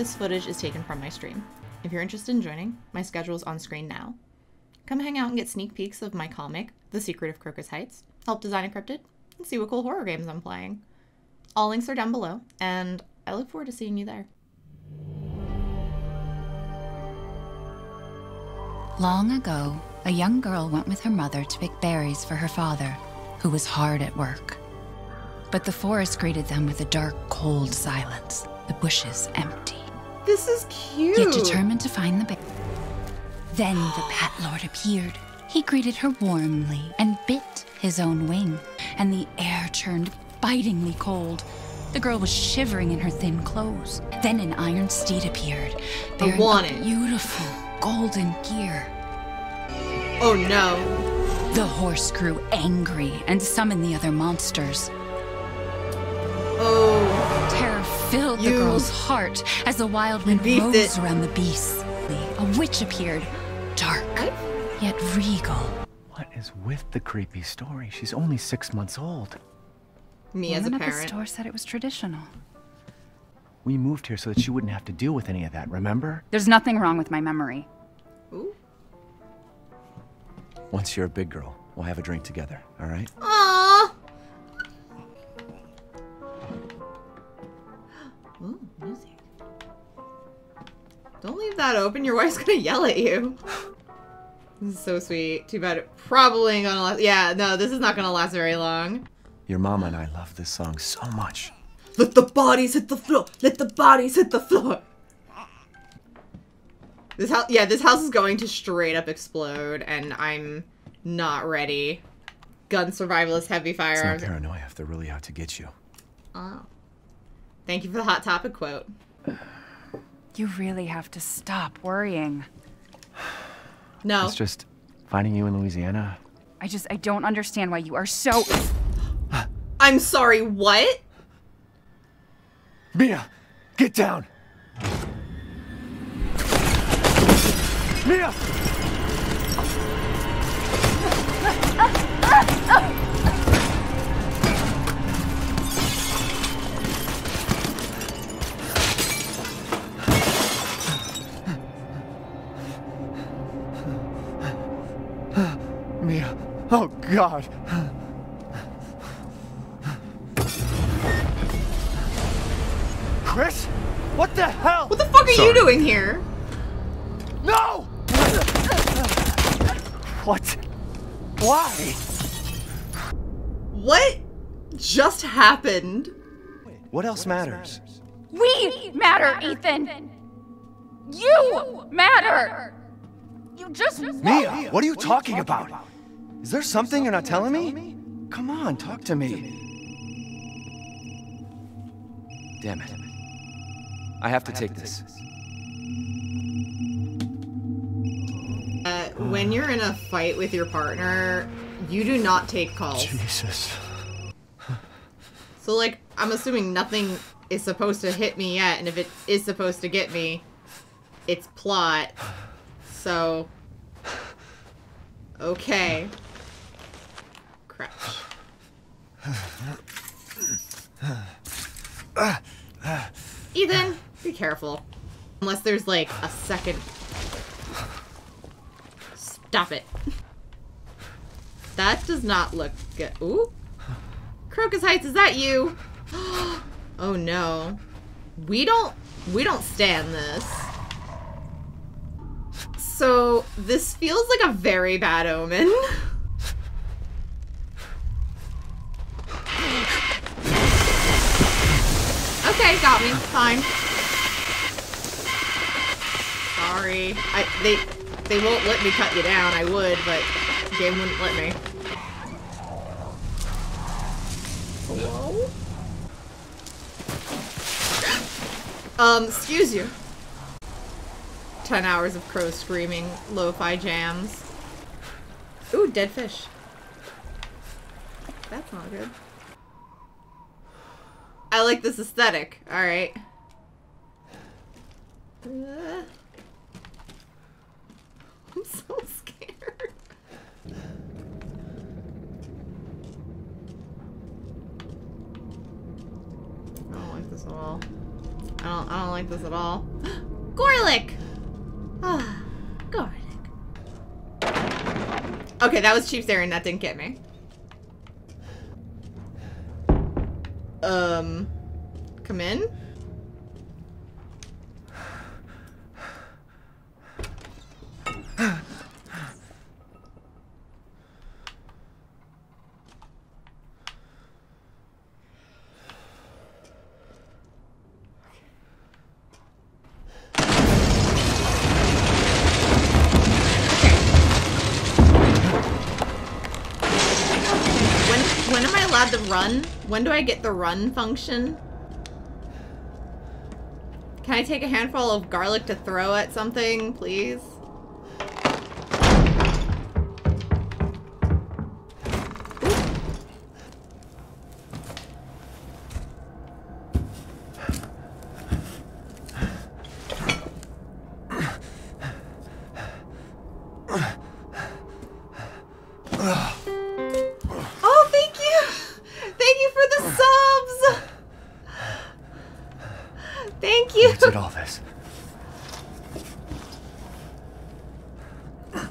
This footage is taken from my stream. If you're interested in joining, my schedule is on screen now. Come hang out and get sneak peeks of my comic, The Secret of Crocus Heights, help design Encrypted, and see what cool horror games I'm playing. All links are down below, and I look forward to seeing you there. Long ago, a young girl went with her mother to pick berries for her father, who was hard at work. But the forest greeted them with a dark, cold silence, the bushes empty. This is cute. Yet determined to find the bear. Then the Bat Lord appeared. He greeted her warmly and bit his own wing, and the air turned bitingly cold. The girl was shivering in her thin clothes. Then an iron steed appeared, bearing a beautiful golden gear. Oh no. The horse grew angry and summoned the other monsters. Terror filled the girl's heart as the wild wind beefed rose it. around the beasts. A witch appeared, dark yet regal. What is with the creepy story? She's only six months old. Me as a Woman at the parent. store said it was traditional. We moved here so that she wouldn't have to deal with any of that, remember? There's nothing wrong with my memory. Ooh. Once you're a big girl, we'll have a drink together, all right? Aww. Don't leave that open. Your wife's gonna yell at you. This is so sweet. Too bad it probably ain't gonna last. Yeah, no, this is not gonna last very long. Your mama and I love this song so much. Let the bodies hit the floor. Let the bodies hit the floor. This house, yeah, this house is going to straight up explode, and I'm not ready. Gun survivalist, heavy It's not paranoia if they're really out to get you. Oh. Thank you for the hot topic quote. You really have to stop worrying. No. It's just finding you in Louisiana. I just, I don't understand why you are so. I'm sorry, what? Mia, get down. Mia! Oh, God. Chris? What the hell? What the fuck are you doing here? No! What? Why? What just happened? What else matters? We matter, Ethan! You matter! You just. Mia, what are you talking about? Is there something you're not telling me? Come on, talk to me. Damn it. I have to take this. Uh, when you're in a fight with your partner, you do not take calls. Jesus. So, like, I'm assuming nothing is supposed to hit me yet, and if it is supposed to get me, it's plot. So. Okay. Ethan, be careful. Unless there's, like, a second. Stop it. That does not look good. Ooh. Crocus Heights, is that you? oh no. We don't we don't stand this. So this feels like a very bad omen. okay, got me. Fine. Sorry. I they they won't let me cut you down. I would, but game wouldn't let me. Hello? Um, excuse you. Ten hours of crows screaming, lo-fi jams. Ooh, dead fish. That's not good. I like this aesthetic. Alright. I'm so scared. I don't like this at all. I don't, I don't like this at all. Gorlick! Ah, Gorlick. Okay, that was Chief's errand. That didn't get me. Um, come in? When when am I allowed to run? When do I get the run function? Can I take a handful of garlic to throw at something, please? Thank you! Who did all this?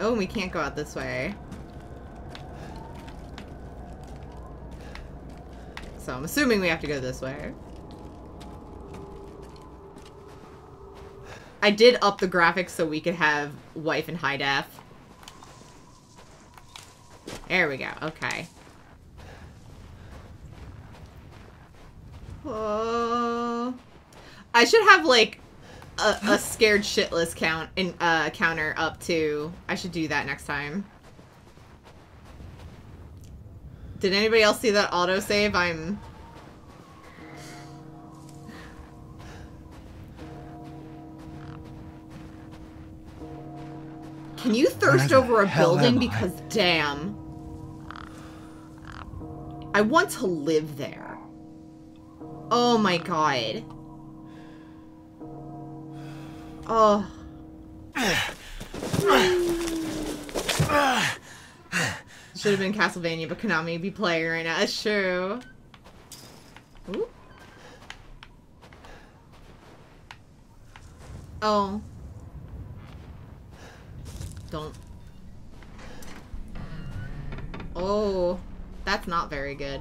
Oh, we can't go out this way. So I'm assuming we have to go this way. I did up the graphics so we could have wife and high def. There we go. Okay. Oh. I should have like a, a scared shitless count in uh counter up to... I should do that next time. Did anybody else see that autosave? I'm Can you thirst over a building am I? because damn. I want to live there. Oh my god. Oh. Should have been Castlevania, but Konami be playing right now. That's true. Ooh. Oh. Don't. Oh. That's not very good.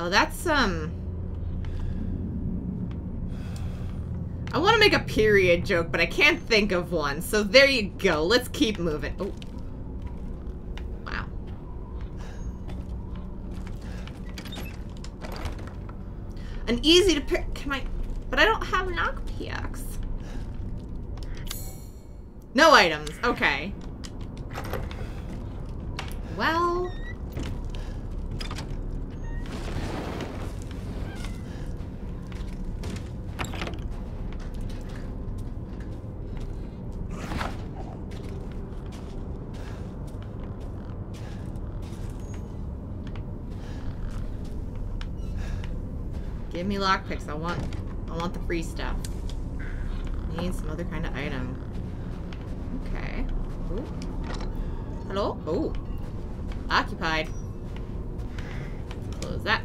Oh, that's, um... I want to make a period joke, but I can't think of one. So there you go. Let's keep moving. Oh. Wow. An easy to pick. Can I? But I don't have lockpicks. No items. Okay. Well. Give me lockpicks. I want I want the free stuff. Need some other kind of item. Okay. Ooh. Hello? Oh. Occupied. Close that.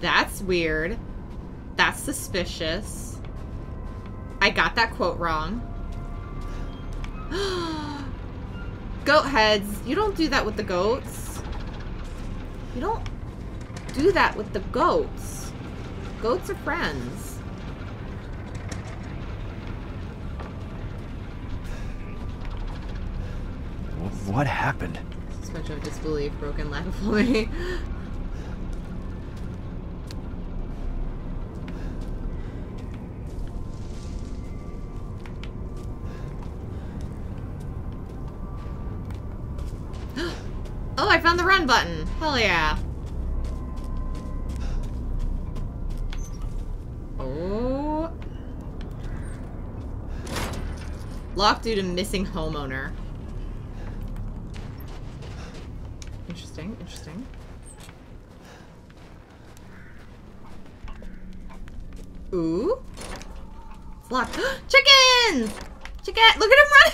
That's weird. That's suspicious. I got that quote wrong. Goat heads. You don't do that with the goats. You don't do that with the goats. Goats are friends. What happened? Suspension of disbelief, broken oh, I found the run button. Hell yeah. Oh. Locked due to missing homeowner. Interesting. Ooh. It's locked. Chickens! Chicken! Look at him run!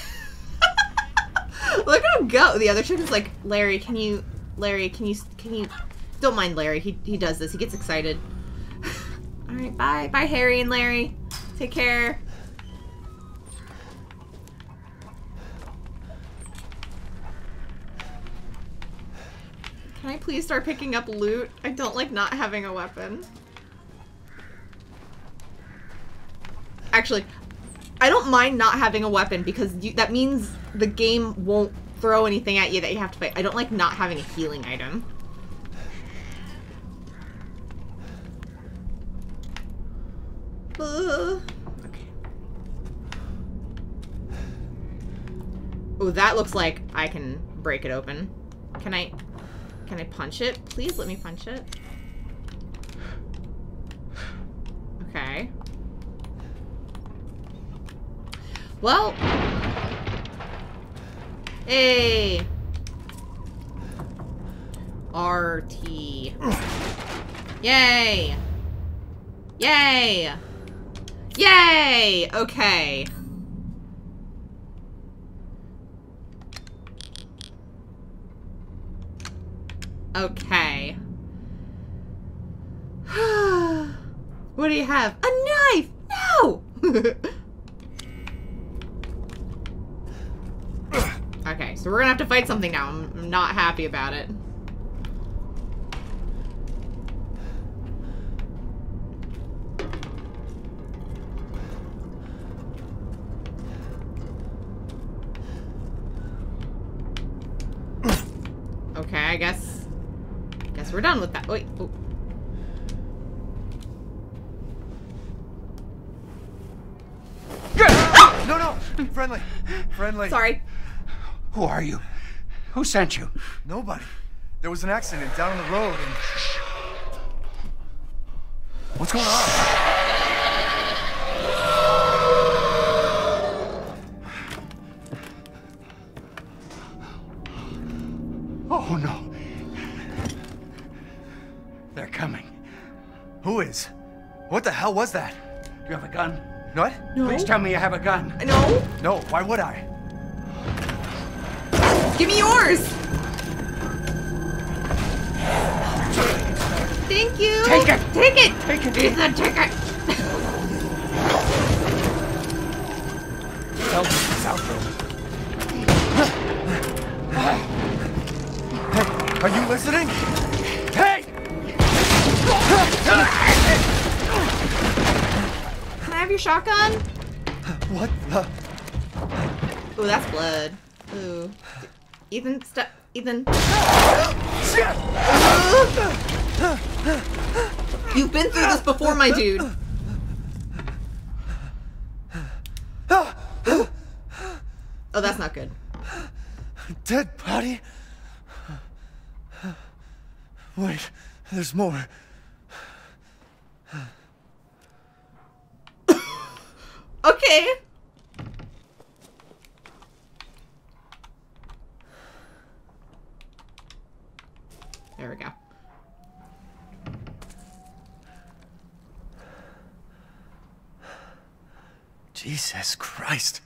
Look at him go! The other chicken's like, Larry, can you... Larry, can you... Can you... Don't mind Larry. He, he does this. He gets excited. Alright, bye. Bye, Harry and Larry. Take care. Can I please start picking up loot? I don't like not having a weapon. Actually, I don't mind not having a weapon because you, that means the game won't throw anything at you that you have to fight. I don't like not having a healing item. Uh, okay. Oh, that looks like I can break it open. Can I... Can I punch it? Please let me punch it. Okay. Well. Hey. RT. Yay. Yay. Yay. Okay. Okay. what do you have? A knife! No! okay, so we're gonna have to fight something now. I'm not happy about it. Okay, I guess... Guess we're done with that. Wait. Oh. No, no! Friendly. Friendly. Sorry. Who are you? Who sent you? Nobody. There was an accident down on the road and... What's going on? What the hell was that? Do you have a gun? What? No. Please tell me you have a gun. No. No, why would I? Give me yours. Thank you. Take it. Take it. Take it. Ethan, take it. Tell me it's out there. Are you listening? Hey! Have your shotgun? What the? Ooh, that's blood. Ooh. Ethan, step. Ethan. You've been through this before, my dude. Oh, that's not good. Dead body? Wait, there's more. Okay. There we go. Jesus Christ.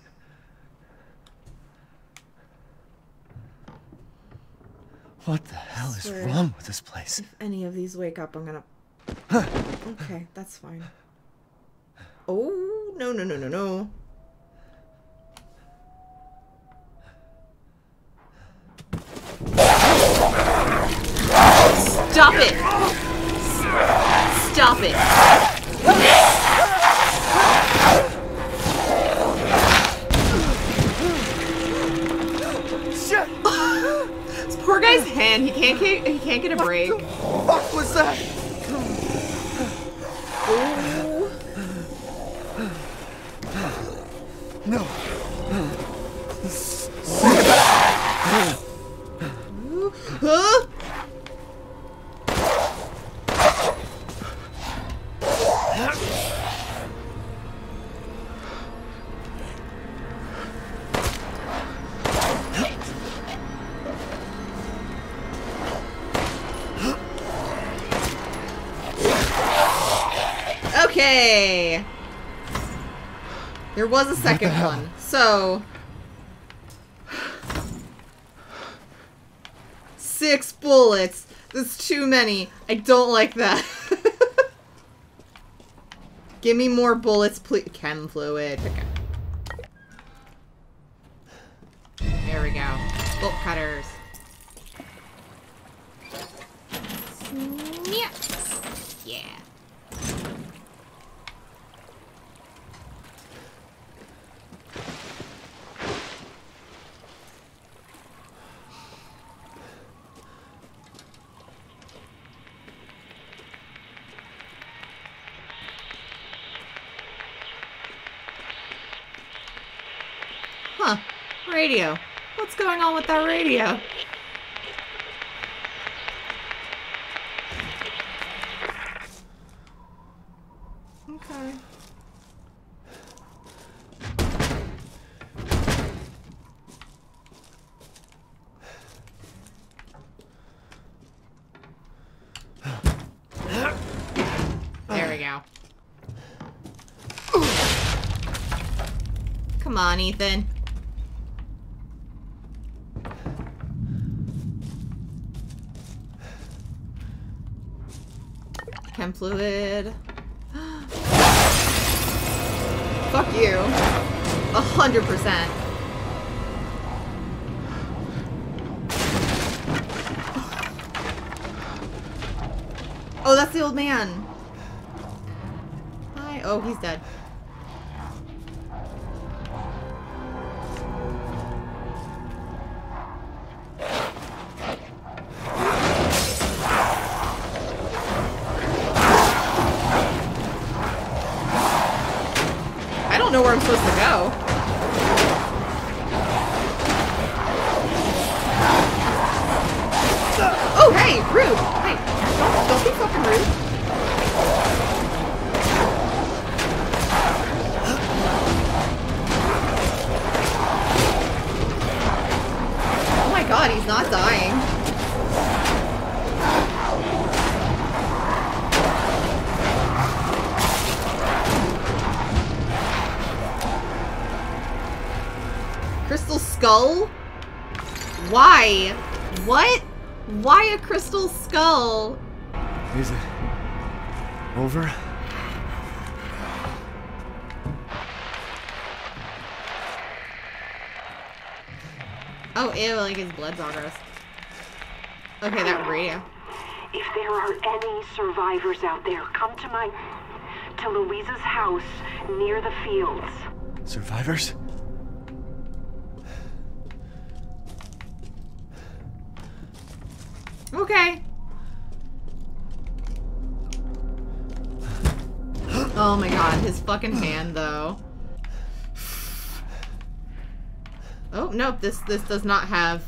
What the hell is wrong with this place? If any of these wake up, I'm gonna. okay, that's fine. Oh, no, no, no, no, no. Stop it! Stop it! Shit! This poor guy's hand, he can't get, he can't get a break. What was that? Okay. There was a second one. So. Six bullets. That's too many. I don't like that. Give me more bullets, please. Chem fluid. Okay. There we go. Bolt cutters. Radio. What's going on with that radio? Okay. There we go. Come on, Ethan. Chem fluid. Fuck you. A hundred percent. Oh, that's the old man. Hi. Oh, he's dead. Crystal skull? Is it over? Oh, ew, like his blood's all gross. Okay, that radio. If there are any survivors out there, come to my. to Luiza's house near the fields. Survivors? Okay. Oh my god, his fucking hand though. Oh, nope, this this does not have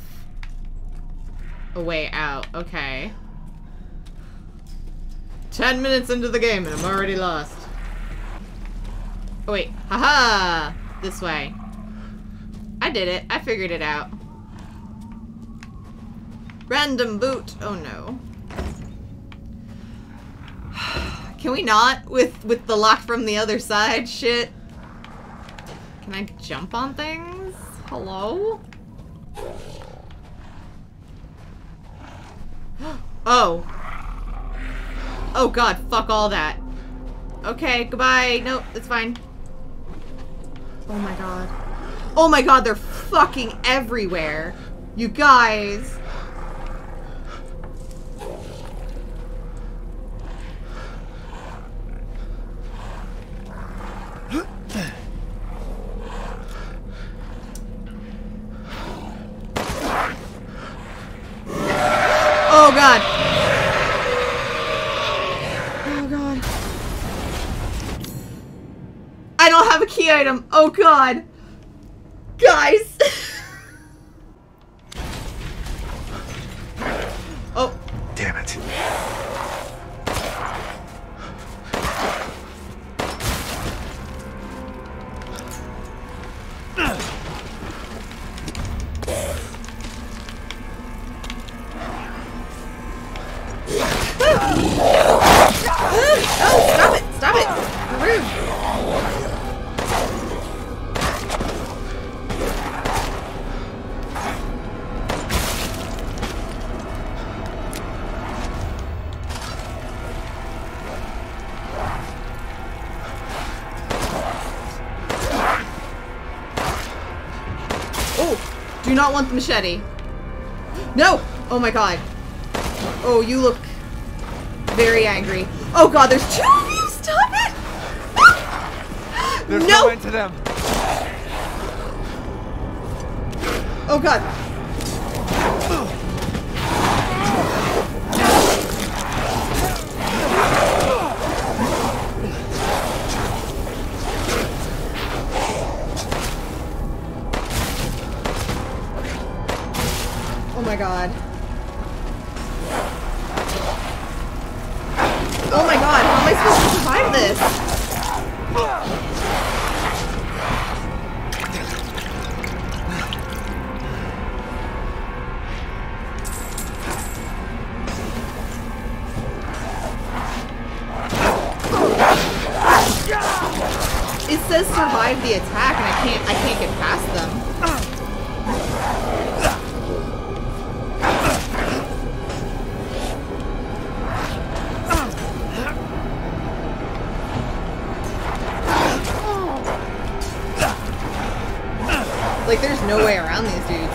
a way out. Okay. 10 minutes into the game and I'm already lost. Oh wait, haha! This way. I did it. I figured it out. Random boot. Oh no. Can we not with with the lock from the other side shit? Can I jump on things? Hello? Oh. Oh god, fuck all that. Okay, goodbye. Nope, it's fine. Oh my god. Oh my god, they're fucking everywhere. You guys. Oh god. Oh god. I don't have a key item. Oh god. Guys. oh. Damn it. Not want the machete. No! Oh my god. Oh, you look very angry. Oh god, there's two of you! Stop it! There's no! no end to them. Oh god. My god. Oh my god, how am I supposed to survive this? It says survive the attack and I can't I can't get past them. No way around these dudes.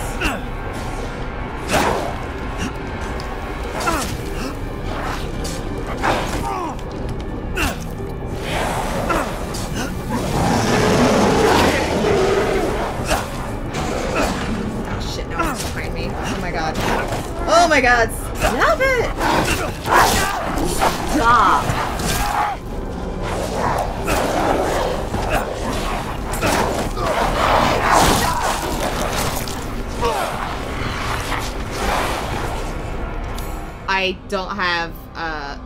I don't have uh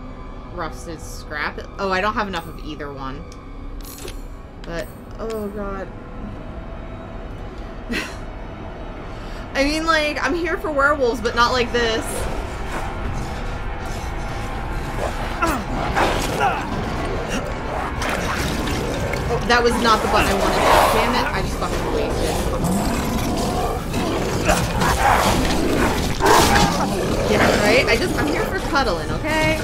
rusted scrap. Oh, I don't have enough of either one. But oh god. I mean like I'm here for werewolves, but not like this. Oh, that was not the button I wanted. Damn it, I just fucking wasted. Yeah, right? I just, I'm here for cuddling, okay?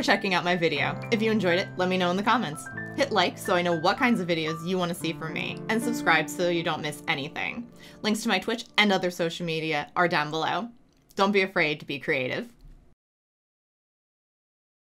For checking out my video. If you enjoyed it, let me know in the comments. Hit like so I know what kinds of videos you want to see from me, and subscribe so you don't miss anything. Links to my Twitch and other social media are down below. Don't be afraid to be creative.